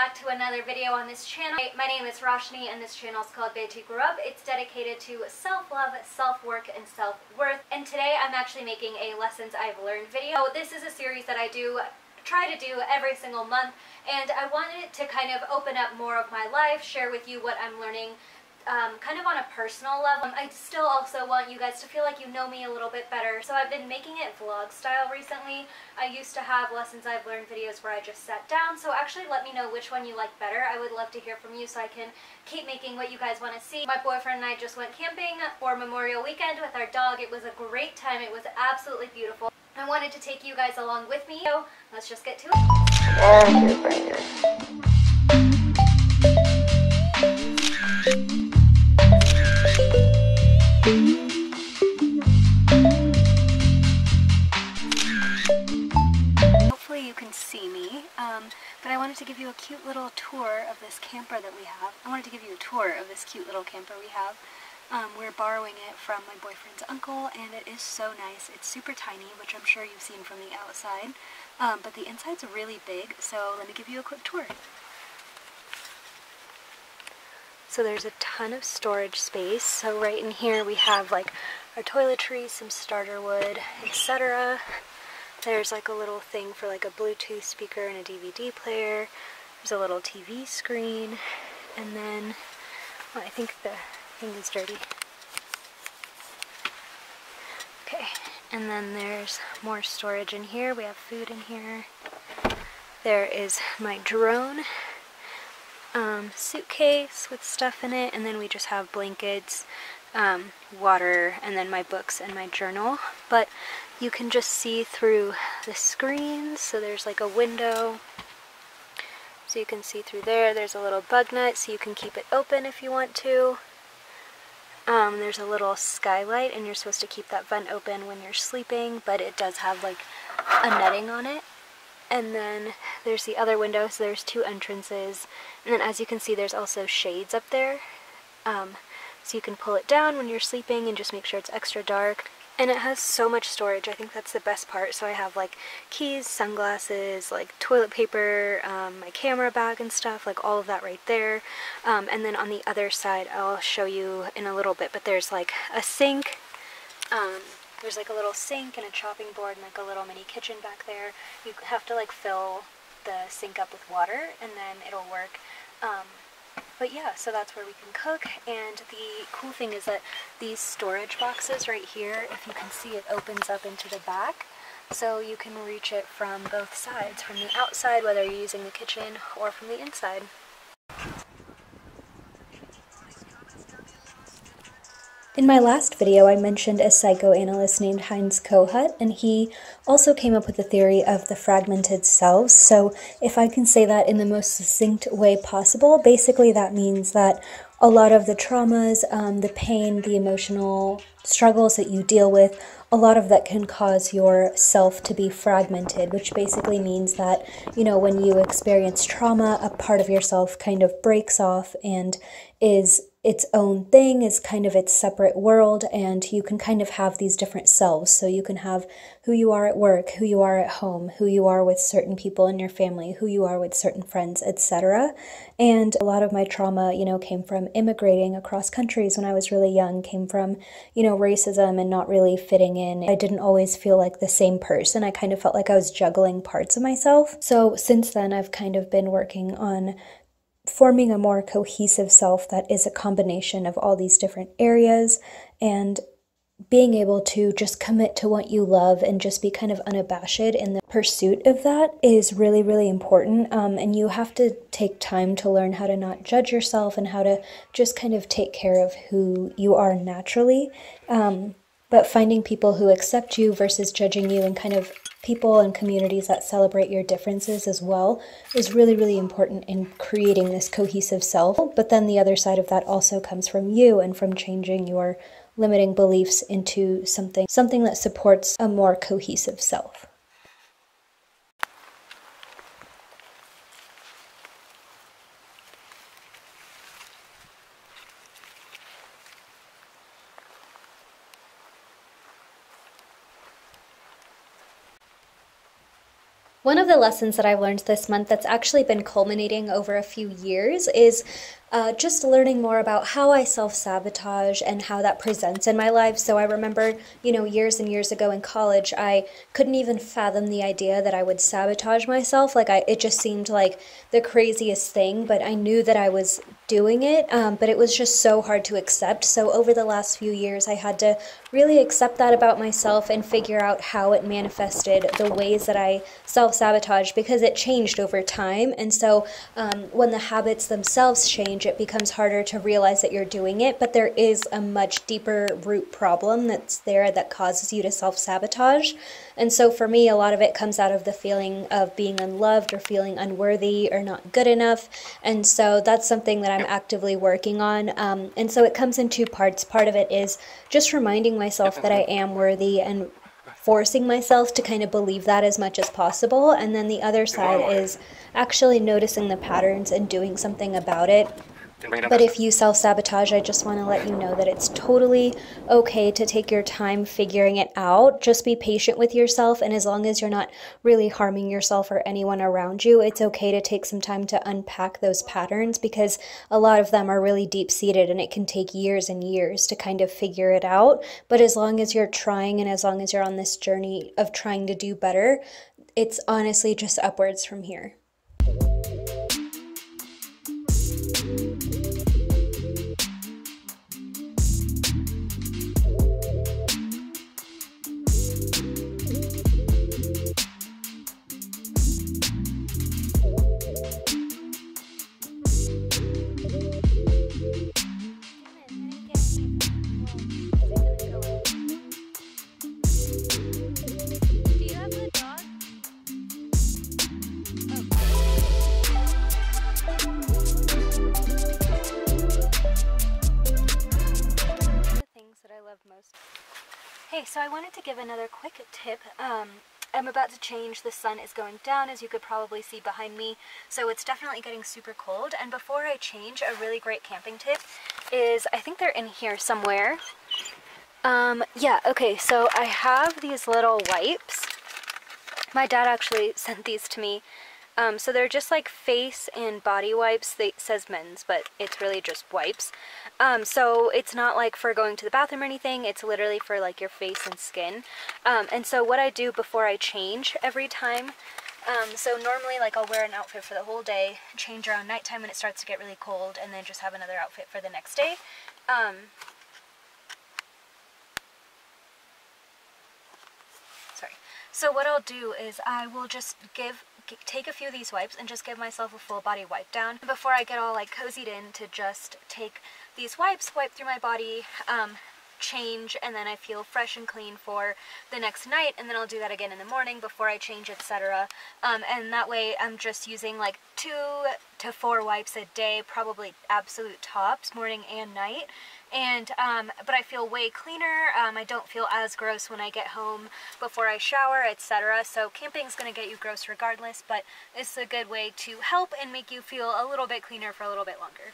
back to another video on this channel. My name is Roshni and this channel is called BetiGrewUp. It's dedicated to self-love, self-work, and self-worth. And today I'm actually making a lessons I've learned video. This is a series that I do try to do every single month and I wanted to kind of open up more of my life, share with you what I'm learning um, kind of on a personal level. I still also want you guys to feel like you know me a little bit better. So I've been making it vlog style recently. I used to have lessons I've learned videos where I just sat down. So actually let me know which one you like better. I would love to hear from you so I can keep making what you guys want to see. My boyfriend and I just went camping for Memorial Weekend with our dog. It was a great time. It was absolutely beautiful. I wanted to take you guys along with me. So let's just get to it. To give you a cute little tour of this camper that we have. I wanted to give you a tour of this cute little camper we have. Um, we're borrowing it from my boyfriend's uncle, and it is so nice. It's super tiny, which I'm sure you've seen from the outside, um, but the inside's really big, so let me give you a quick tour. So there's a ton of storage space. So right in here we have like our toiletries, some starter wood, etc. There's like a little thing for like a Bluetooth speaker and a DVD player. There's a little TV screen. And then, well, I think the thing is dirty. Okay, and then there's more storage in here. We have food in here. There is my drone um, suitcase with stuff in it, and then we just have blankets, um, water, and then my books and my journal. But you can just see through the screens, so there's like a window. So you can see through there. There's a little bug net, so you can keep it open if you want to. Um, there's a little skylight, and you're supposed to keep that vent open when you're sleeping, but it does have like a netting on it. And then there's the other window, so there's two entrances. And then as you can see, there's also shades up there. Um, so you can pull it down when you're sleeping and just make sure it's extra dark. And it has so much storage, I think that's the best part. So I have like keys, sunglasses, like toilet paper, um, my camera bag and stuff, like all of that right there. Um, and then on the other side, I'll show you in a little bit, but there's like a sink, um, there's like a little sink and a chopping board and like a little mini kitchen back there. You have to like fill the sink up with water and then it'll work. Um, but yeah, so that's where we can cook. And the cool thing is that these storage boxes right here, if you can see, it opens up into the back. So you can reach it from both sides, from the outside, whether you're using the kitchen, or from the inside. In my last video, I mentioned a psychoanalyst named Heinz Kohut, and he also came up with the theory of the fragmented selves. So, if I can say that in the most succinct way possible, basically that means that a lot of the traumas, um, the pain, the emotional struggles that you deal with, a lot of that can cause your self to be fragmented, which basically means that, you know, when you experience trauma, a part of yourself kind of breaks off and is its own thing, is kind of its separate world, and you can kind of have these different selves. So you can have who you are at work, who you are at home, who you are with certain people in your family, who you are with certain friends, etc. And a lot of my trauma, you know, came from immigrating across countries when I was really young, came from, you know, racism and not really fitting in. I didn't always feel like the same person. I kind of felt like I was juggling parts of myself. So since then, I've kind of been working on forming a more cohesive self that is a combination of all these different areas and being able to just commit to what you love and just be kind of unabashed in the pursuit of that is really, really important. Um, and you have to take time to learn how to not judge yourself and how to just kind of take care of who you are naturally. Um, but finding people who accept you versus judging you and kind of people and communities that celebrate your differences as well is really, really important in creating this cohesive self. But then the other side of that also comes from you and from changing your limiting beliefs into something something that supports a more cohesive self. One of the lessons that I've learned this month that's actually been culminating over a few years is uh, just learning more about how I self sabotage and how that presents in my life. So I remember, you know, years and years ago in college, I couldn't even fathom the idea that I would sabotage myself. Like, I, it just seemed like the craziest thing, but I knew that I was doing it, um, but it was just so hard to accept. So over the last few years, I had to really accept that about myself and figure out how it manifested the ways that I self sabotage because it changed over time. And so um, when the habits themselves change, change, it becomes harder to realize that you're doing it, but there is a much deeper root problem that's there that causes you to self sabotage. And so for me, a lot of it comes out of the feeling of being unloved or feeling unworthy or not good enough. And so that's something that I'm actively working on. Um, and so it comes in two parts. Part of it is just reminding myself that I am worthy and forcing myself to kind of believe that as much as possible. And then the other side is actually noticing the patterns and doing something about it but if you self sabotage, I just want to let you know that it's totally okay to take your time figuring it out. Just be patient with yourself, and as long as you're not really harming yourself or anyone around you, it's okay to take some time to unpack those patterns because a lot of them are really deep seated and it can take years and years to kind of figure it out. But as long as you're trying and as long as you're on this journey of trying to do better, it's honestly just upwards from here. Okay, so I wanted to give another quick tip. Um, I'm about to change. The sun is going down, as you could probably see behind me, so it's definitely getting super cold. And before I change, a really great camping tip is, I think they're in here somewhere. Um, yeah, okay, so I have these little wipes. My dad actually sent these to me um, so they're just like face and body wipes. They says men's, but it's really just wipes. Um, so it's not like for going to the bathroom or anything. It's literally for like your face and skin. Um, and so what I do before I change every time um, so normally like I'll wear an outfit for the whole day, change around nighttime when it starts to get really cold, and then just have another outfit for the next day. Um, sorry. So what I'll do is I will just give take a few of these wipes and just give myself a full body wipe down. Before I get all like cozied in to just take these wipes, wipe through my body, um, change and then I feel fresh and clean for the next night and then I'll do that again in the morning before I change etc um, and that way I'm just using like two to four wipes a day probably absolute tops morning and night and um, but I feel way cleaner. Um, I don't feel as gross when I get home before I shower, etc. So camping is going to get you gross regardless, but it's a good way to help and make you feel a little bit cleaner for a little bit longer.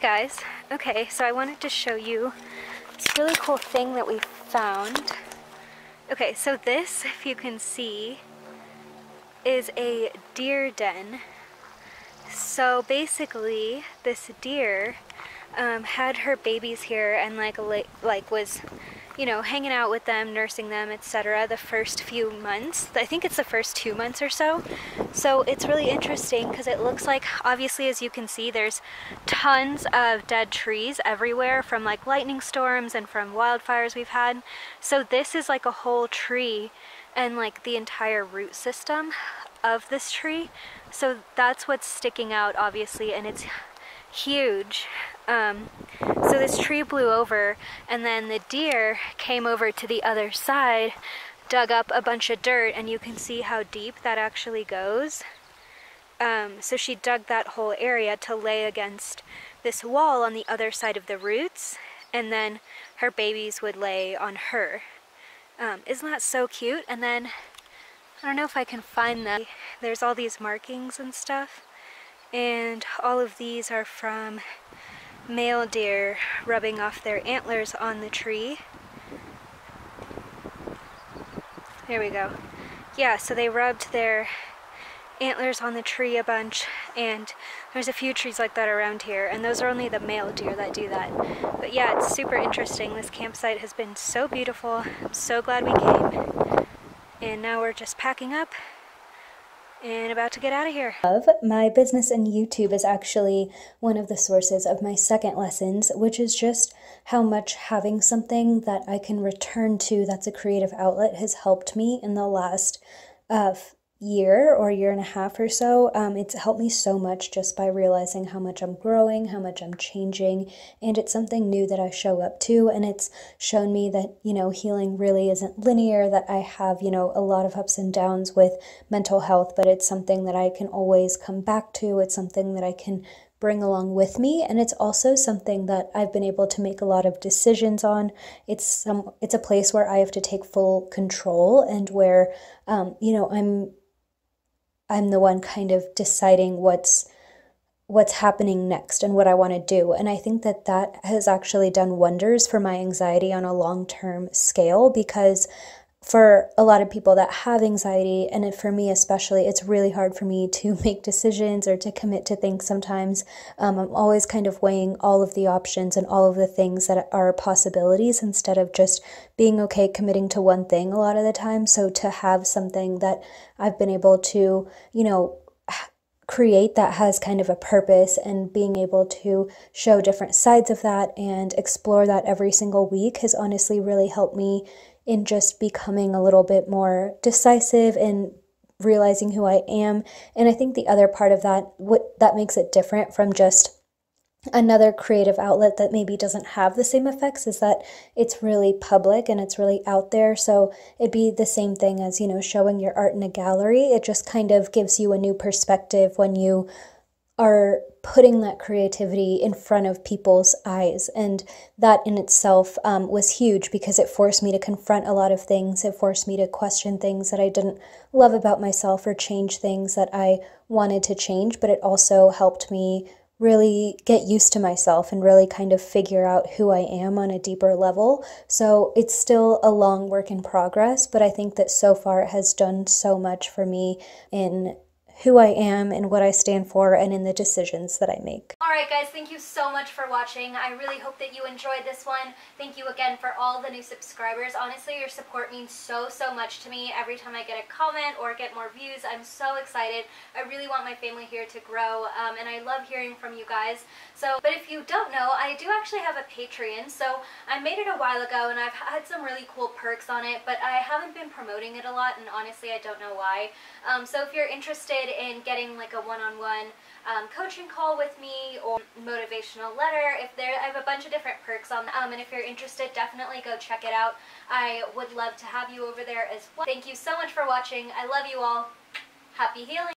Hey guys, okay, so I wanted to show you this really cool thing that we found. Okay, so this, if you can see, is a deer den. So basically, this deer um, had her babies here and like like was you know, hanging out with them, nursing them, etc. the first few months. I think it's the first two months or so. So it's really interesting because it looks like, obviously, as you can see, there's tons of dead trees everywhere from like lightning storms and from wildfires we've had. So this is like a whole tree and like the entire root system of this tree. So that's what's sticking out, obviously, and it's huge. Um, so this tree blew over, and then the deer came over to the other side, dug up a bunch of dirt, and you can see how deep that actually goes. Um, so she dug that whole area to lay against this wall on the other side of the roots, and then her babies would lay on her. Um, isn't that so cute? And then, I don't know if I can find them. There's all these markings and stuff and all of these are from male deer rubbing off their antlers on the tree. There we go. Yeah, so they rubbed their antlers on the tree a bunch and there's a few trees like that around here and those are only the male deer that do that. But yeah, it's super interesting. This campsite has been so beautiful. I'm so glad we came. And now we're just packing up and about to get out of here. My business and YouTube is actually one of the sources of my second lessons, which is just how much having something that I can return to that's a creative outlet has helped me in the last uh, year or year and a half or so, um, it's helped me so much just by realizing how much I'm growing, how much I'm changing, and it's something new that I show up to. And it's shown me that, you know, healing really isn't linear, that I have, you know, a lot of ups and downs with mental health, but it's something that I can always come back to. It's something that I can bring along with me and it's also something that I've been able to make a lot of decisions on it's some it's a place where I have to take full control and where um, you know I'm I'm the one kind of deciding what's what's happening next and what I want to do. And I think that that has actually done wonders for my anxiety on a long-term scale because for a lot of people that have anxiety, and for me especially, it's really hard for me to make decisions or to commit to things sometimes. Um, I'm always kind of weighing all of the options and all of the things that are possibilities instead of just being okay committing to one thing a lot of the time. So to have something that I've been able to, you know, create that has kind of a purpose and being able to show different sides of that and explore that every single week has honestly really helped me in just becoming a little bit more decisive and realizing who I am. And I think the other part of that, what that makes it different from just another creative outlet that maybe doesn't have the same effects is that it's really public and it's really out there so it'd be the same thing as you know showing your art in a gallery it just kind of gives you a new perspective when you are putting that creativity in front of people's eyes. And that in itself um, was huge because it forced me to confront a lot of things. It forced me to question things that I didn't love about myself or change things that I wanted to change. But it also helped me really get used to myself and really kind of figure out who I am on a deeper level. So it's still a long work in progress, but I think that so far it has done so much for me in who I am and what I stand for and in the decisions that I make. Alright guys, thank you so much for watching. I really hope that you enjoyed this one. Thank you again for all the new subscribers. Honestly, your support means so, so much to me. Every time I get a comment or get more views, I'm so excited. I really want my family here to grow, um, and I love hearing from you guys. So, but if you don't know, I do actually have a Patreon. So I made it a while ago, and I've had some really cool perks on it, but I haven't been promoting it a lot, and honestly, I don't know why. Um, so if you're interested in getting like a one-on-one -on -one, um, coaching call with me or motivational letter. If there, I have a bunch of different perks on, um, and if you're interested, definitely go check it out. I would love to have you over there as well. Thank you so much for watching. I love you all. Happy healing.